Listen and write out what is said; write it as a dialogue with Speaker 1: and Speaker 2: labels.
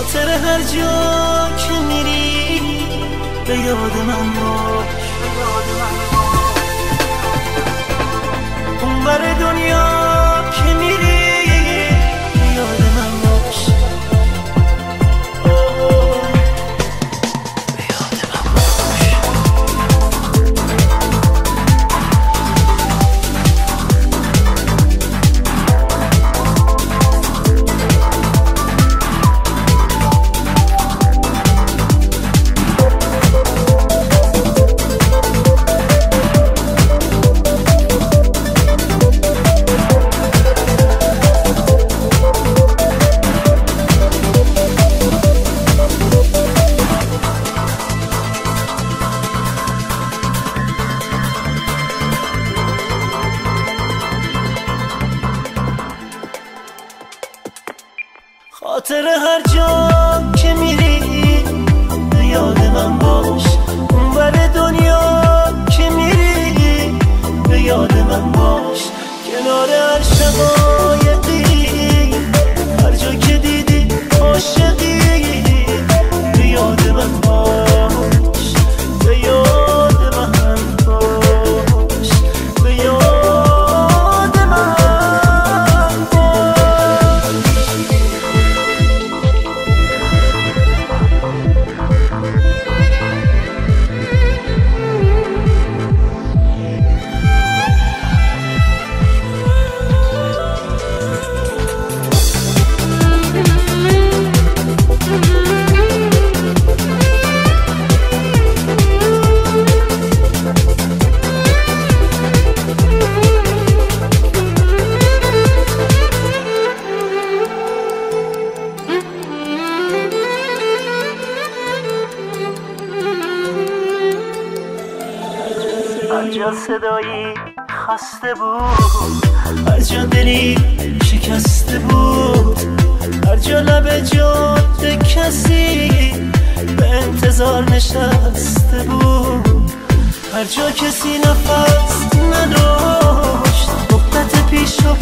Speaker 1: خاطر هر جا که میری به یاد من باش. اون بر دنیا خاطر هر جا. جا صدایی خسته بود. هر جا دلی شکسته بود. هر جا لب جاده کسی به انتظار نشسته بود. هر جا کسی نفس نداشت مدت پیش و